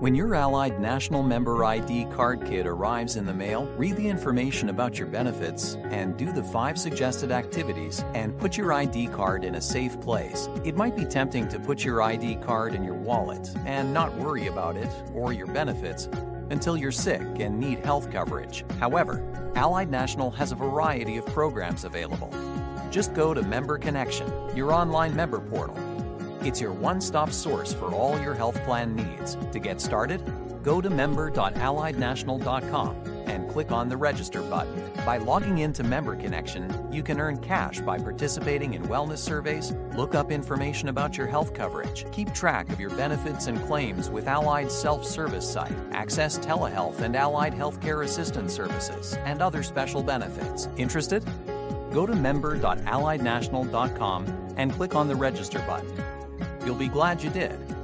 When your Allied National Member ID card kit arrives in the mail, read the information about your benefits and do the five suggested activities and put your ID card in a safe place. It might be tempting to put your ID card in your wallet and not worry about it or your benefits until you're sick and need health coverage. However, Allied National has a variety of programs available. Just go to Member Connection, your online member portal. It's your one stop source for all your health plan needs. To get started, go to member.alliednational.com and click on the Register button. By logging into Member Connection, you can earn cash by participating in wellness surveys, look up information about your health coverage, keep track of your benefits and claims with Allied's self service site, access telehealth and allied healthcare assistance services, and other special benefits. Interested? Go to member.alliednational.com and click on the Register button. You'll be glad you did.